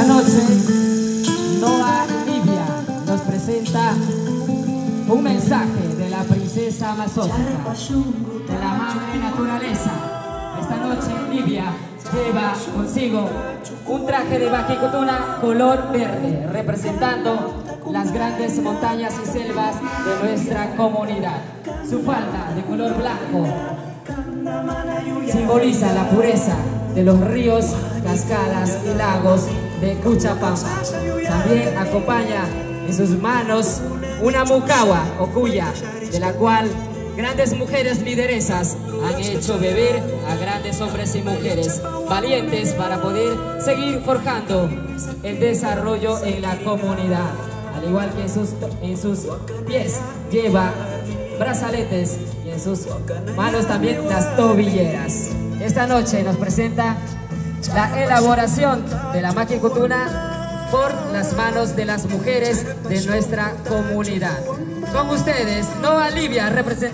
Esta noche, Noa Livia nos presenta un mensaje de la princesa amazónica, de la madre naturaleza. Esta noche, Livia lleva consigo un traje de baquicotuna color verde, representando las grandes montañas y selvas de nuestra comunidad. Su falda de color blanco simboliza la pureza de los ríos, cascadas y lagos de Cuchapamba. También acompaña en sus manos una mucagua o cuya, de la cual grandes mujeres lideresas han hecho beber a grandes hombres y mujeres valientes para poder seguir forjando el desarrollo en la comunidad. Al igual que en sus, en sus pies lleva brazaletes y en sus manos también las tobilleras. Esta noche nos presenta la elaboración de la maquicutuna por las manos de las mujeres de nuestra comunidad. Con ustedes, Noa Livia, representante